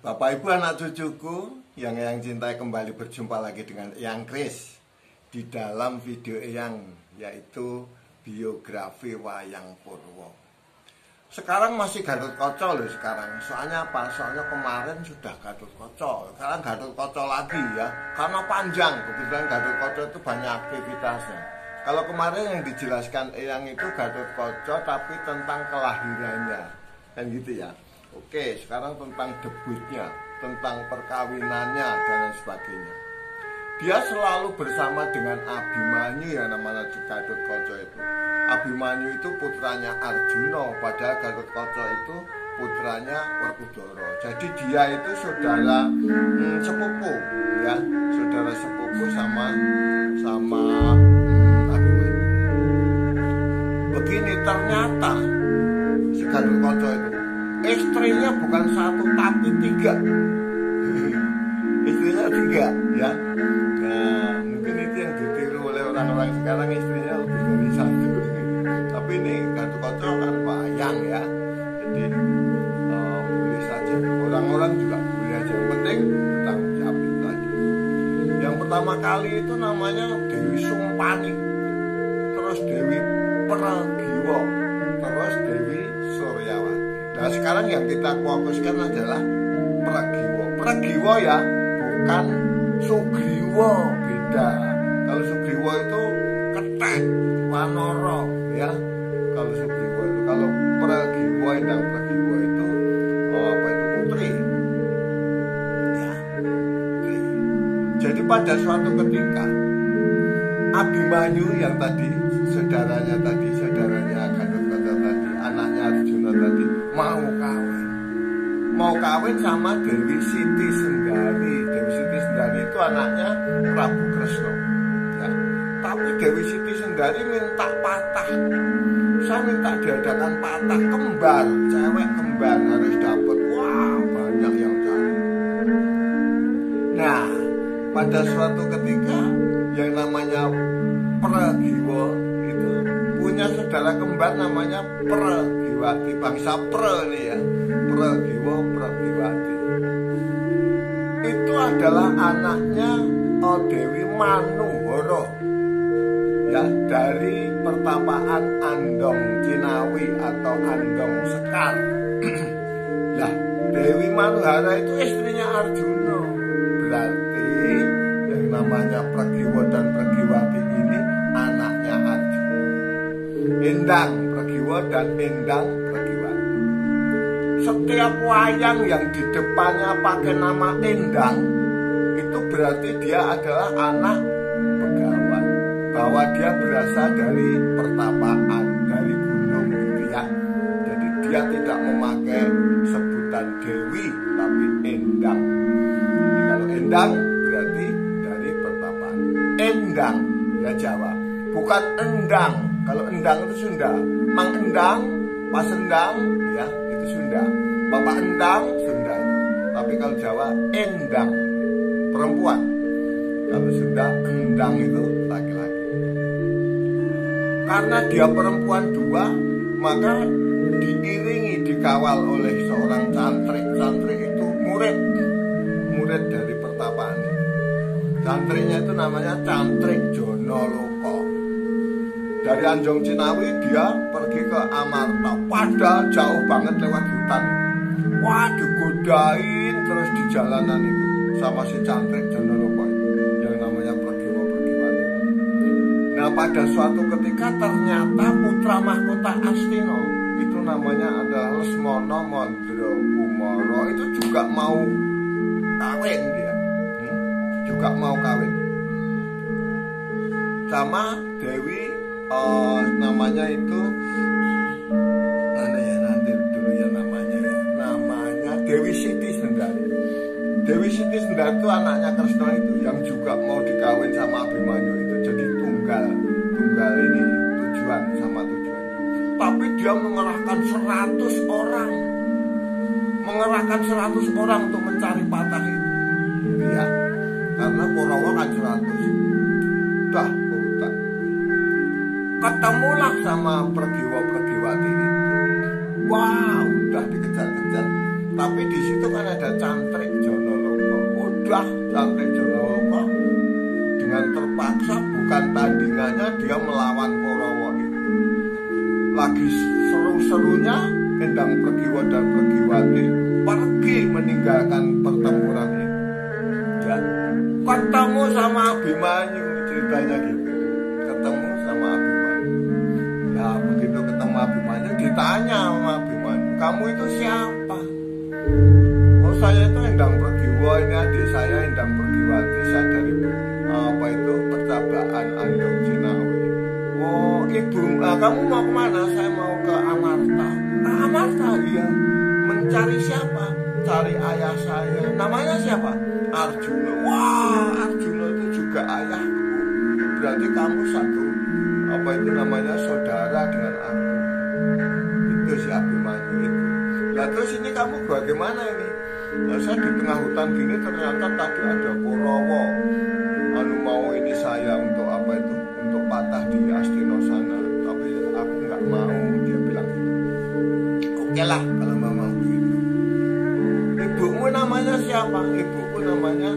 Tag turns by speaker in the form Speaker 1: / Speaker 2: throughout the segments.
Speaker 1: Bapak Ibu anak cucuku yang yang cintai kembali berjumpa lagi dengan Eyang Kris di dalam video Eyang yaitu biografi Wayang Purwo. Sekarang masih Gatot Koco loh sekarang. Soalnya apa? Soalnya kemarin sudah Gatot Koco. Sekarang Gatot Koco lagi ya. Karena panjang. Kebetulan Gatot Koco itu banyak aktivitasnya. Kalau kemarin yang dijelaskan Eyang itu Gatot Koco tapi tentang kelahirannya. Kan gitu ya. Oke, sekarang tentang debutnya, tentang perkawinannya dan lain sebagainya. Dia selalu bersama dengan Abimanyu yang namanya Gatot Koco itu. Abimanyu itu putranya Arjuna, padahal Gatot Koco itu putranya Werkudara. Jadi dia itu saudara hmm, sepupu, ya, saudara sepupu sama sama hmm, Abimanyu. Begini ternyata si Gatot Koco itu istrinya bukan satu tapi tiga. Istrinya tiga ya. Nah mungkin itu yang ditiru oleh orang-orang sekarang istrinya lebih dari satu. Tapi ini Gatot Koco kan bayang ya. Jadi uh, saja. Orang-orang juga boleh aja. Yang penting bertanggung jawab itu aja. Yang pertama kali itu namanya Dewi Sumpani sekarang yang kita fokuskan adalah Pragiwo. Pragiwo ya, bukan Sugriwo beda. Kalau Sugriwo itu ketek, wanoro ya. Kalau Sugriwo itu, kalau Pragiwo dan Pragiwo itu oh, apa itu putri. Ya. Jadi pada suatu ketika Abimanyu yang tadi saudaranya tadi saudaranya Gatot tadi anaknya Arjuna tadi mau kawin. Mau kawin sama Dewi Siti Sendari Dewi Siti Sendari itu anaknya Prabu Kresno ya. tapi Dewi Siti Sendari minta patah. Saya minta diadakan patah kembar cewek kembar harus dapat wah banyak yang cari. Nah pada suatu ketika yang namanya Pragiwa itu punya saudara kembar namanya Pragiwati bangsa Pre nih ya. Pragiwa Pragiwati. Itu adalah anaknya oh, Dewi Manuhoro ya dari pertapaan Andong Cinawi atau Andong Sekar. Nah Dewi Manuhara itu istrinya Arjuna. Berarti yang namanya Pragiwa dan Pragiwati ini anaknya Arjuna. Pragiwa dan Endang Pragiwati setiap wayang yang di depannya pakai nama Endang itu berarti dia adalah anak begawan. Bahwa dia berasal dari pertapaan dari gunung gitu jadi dia tidak memakai sebutan Dewi tapi Endang. Jadi kalau Endang berarti dari pertapaan. Endang ya Jawa. Bukan Endang. Kalau Endang itu Sunda Mang Endang Pas Endang ya itu Sunda. Bapak Endang Sunda. Tapi kalau Jawa Endang. Perempuan. Kalau Sunda Endang itu laki-laki. Karena dia perempuan dua maka diiringi dikawal oleh seorang cantrik cantrik itu murid. Murid dari pertapaan. Cantriknya itu namanya cantrik Jono Loko dari Anjong Cinawi dia pergi ke Amarta padahal jauh banget lewat hutan. Wah digodain terus di jalanan itu. Sama si cantrik Jono Loko yang namanya Pragiwa Pragiwati nah pada suatu ketika ternyata putra mahkota Astino itu namanya adalah Lesmono Mondro Kumoro itu juga mau kawin dia. Hmm? juga mau kawin. Sama Dewi uh, namanya itu mana ya nanti dulu ya namanya ya. Namanya Dewi Siti Sendari Dewi Siti Sendari itu anaknya Kresna itu yang juga mau dikawin sama Abimanyu itu. Jadi tunggal tunggal ini tujuan sama tujuan. Tapi dia mengerahkan 100 orang. Mengerahkan 100 orang untuk mencari patah itu. Ya karena Kurawa kan 100 ketemulah sama Pergiwa Pergiwati itu wah udah dikejar-kejar. Tapi di situ kan ada cantrik Jonoloko. Udah cantrik Jonoloko. Dengan terpaksa bukan tandingannya dia melawan Korowo itu. Lagi seru-serunya Endang Pergiwo dan Pergiwati pergi meninggalkan pertempuran itu ya ketemu sama Abimanyu ceritanya gitu Ditanya sama Abimanyu kamu itu siapa? Oh saya itu Endang Pergiwo ini adik saya Endang Pergiwati saya dari apa itu percabaan Andong Cinawi oh ibu ah, kamu mau ke mana? Saya mau ke Amarta. Ah, Amarta iya. Mencari siapa? Cari ayah saya. Namanya siapa? Arjuna. Wah Arjuna itu juga ayahku. Berarti kamu satu apa itu namanya saudara dengan aku itu si Abimanyu itu nah terus ini kamu bagaimana ini? Nah, saya di tengah hutan gini ternyata tadi ada Korowo anu mau ini saya untuk apa itu? Untuk patah di Astino sana. Tapi aku nggak mau dia bilang gitu. Oke lah kalau mama begitu ibumu namanya siapa? Ibuku namanya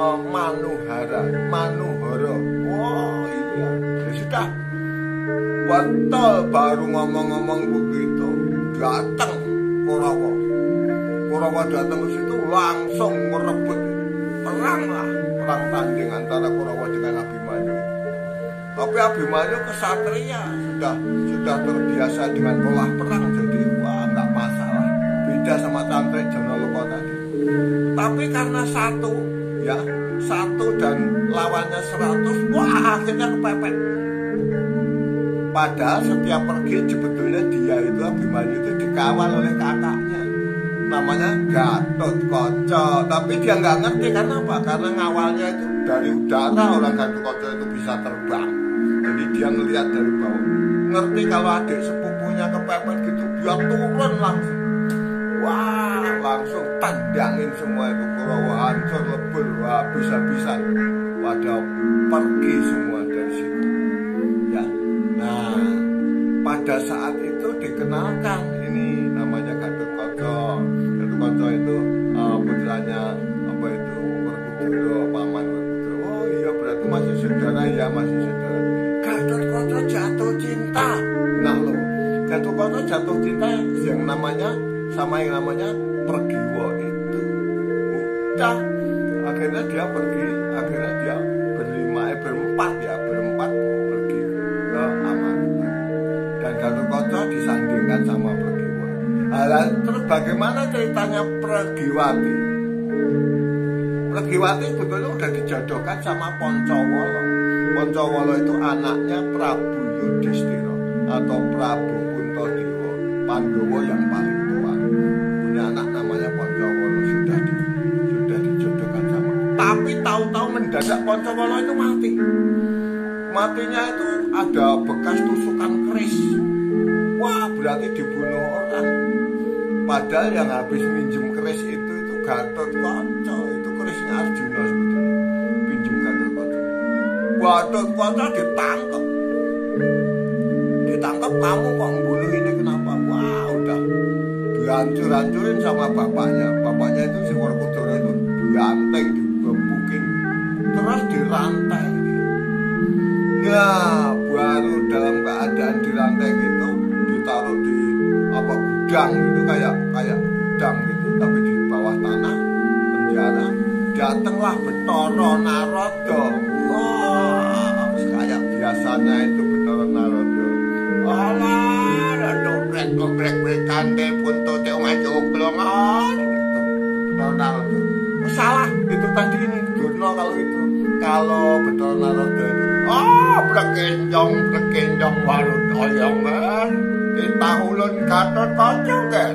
Speaker 1: uh, Manuhara Manuhara. Wow iya. Ya sudah. Betul baru ngomong-ngomong begitu datang Kurawa Kurawa datang ke situ langsung merebut. Perang lah perang tanding antara Kurawa dengan Abimanyu. Tapi Abimanyu kesatria sudah sudah terbiasa dengan pola perang jadi wah nggak masalah. Beda sama Tantrik Jonoloko tadi. Tapi karena satu ya satu dan lawannya seratus wah akhirnya kepepet padahal setiap pergi sebetulnya dia itu Abimanyu itu dikawal oleh kakaknya. Namanya Gatot Koco. Tapi dia nggak ngerti karena apa? Karena ngawalnya itu dari udara orang Gatot Koco itu bisa terbang. Jadi dia ngelihat dari bawah. Ngerti kalau adik sepupunya kepepet gitu dia turun langsung. Wah langsung tandangin semua itu. Kurawa hancur lebur wah bisa-bisa. Pada pergi semua pada saat itu dikenalkan. Ini namanya Gatot Koco Gatot Koco itu uh, putranya apa itu Werkudara paman Werkudara oh iya berarti masih saudara ya masih saudara. Gatot Koco jatuh cinta. Nah lo Gatot Koco jatuh cinta yang namanya sama yang namanya Pergiwo itu. Udah akhirnya dia pergi bagaimana ceritanya Pergiwati Pergiwati sebetulnya udah dijodohkan sama Poncowolo. Poncowolo itu anaknya Prabu Yudhistira atau Prabu Puntadewa Pandowo yang paling tua. Punya anak namanya Poncowolo sudah di, sudah dijodohkan sama. Tapi tahu-tahu mendadak Poncowolo itu mati. Matinya itu ada bekas tusukan keris. Wah berarti dibunuh orang padahal yang habis minjem keris itu itu Gatot Koco itu kerisnya Arjuna sebetulnya. Pinjem Gatot Koco Gatot Koco ditangkap ditangkap kamu kok membunuh ini? Kenapa? Wah udah. Dihancur-hancurin sama bapaknya. Bapaknya itu si Werkudara itu dianteng digebukin. Terus dirantai. Ya baru dalam keadaan dirantai gitu ditaruh di apa gudang gitu kayak kayak gudang gitu tapi di bawah tanah penjara datanglah Betoro Narodo wah kayak biasanya itu Betoro Narodo Alah, dobrek dobrek berkante pun tuh teh maju kelongan. Betul Naruto. Salah itu tadi ini Durno kalau itu kalau betul Naruto itu. Oh, berkenjong berkenjong warut oyangan. Kocok kan.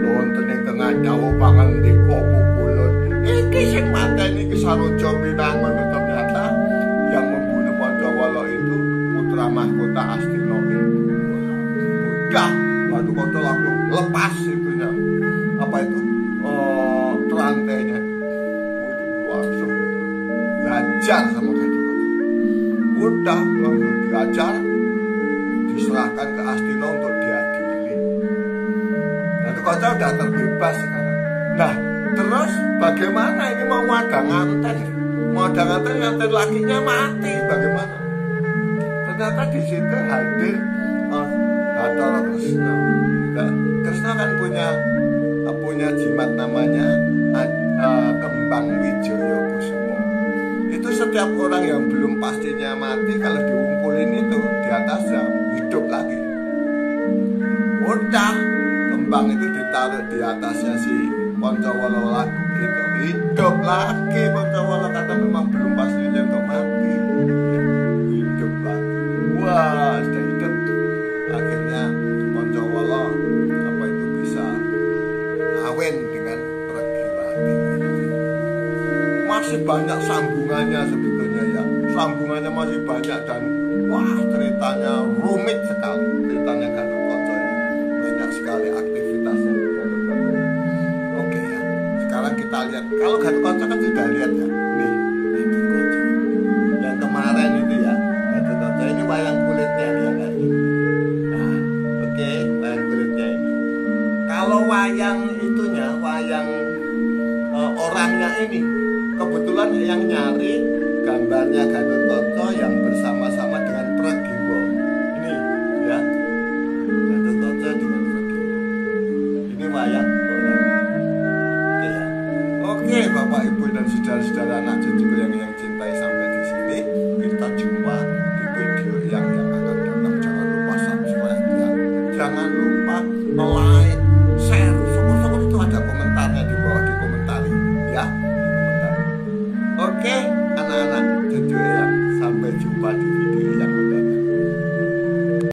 Speaker 1: Nonton yang tengah jauh pangan di kopu kulun. Iki sing mateni iki sarojo binangun ternyata yang membunuh Pancawala itu putra mahkota Astino itu udah batu kota langsung lepas itunya. Apa itu? Oh, terantainya. Langsung belajar sama Gajah Kota udah langsung diajar diserahkan ke Astino untuk diadili Gajah Kaca udah terbebas sekarang. Nah, terus bagaimana ini mau ada nganten? Mau ada nganten, nganten lakinya mati. Bagaimana? Ternyata di situ hadir oh, Krishna. Nah, Krishna kan punya punya jimat namanya uh, kembang Wijaya Kusumo. Itu setiap orang yang belum pastinya mati kalau diumpulin itu atasnya hidup lagi. Udah kembang itu ditaruh di atasnya si Poncowolo itu hidup lagi Poncowolo kata memang belum pastinya untuk mati. Hidup lagi. Wah sudah hidup. Akhirnya Poncowolo apa itu bisa kawin dengan Pregiwati masih banyak sambungannya sebetulnya ya sambungannya masih banyak dan wah ceritanya rumit sekali. Ceritanya kan Konco ini banyak sekali aktivitasnya oke ya. Sekarang kita lihat. Kalau Gatot Konco kan sudah lihat ya. Nih Gatot Konco. Yang kemarin itu ya. Gatot Konco ini wayang kulitnya ya kan? Nah, oke wayang kulitnya ini. Kalau wayang itunya wayang uh, orangnya ini kebetulan yang nyari gambarnya Gatot Kaca yang bersama-sama dengan Pragiwa. Ini ya. Gatot Kaca dengan Pragiwa. Ini wayang orang oke ya. Oke Bapak Ibu dan saudara-saudara anak cucuku yang yang cintai sampai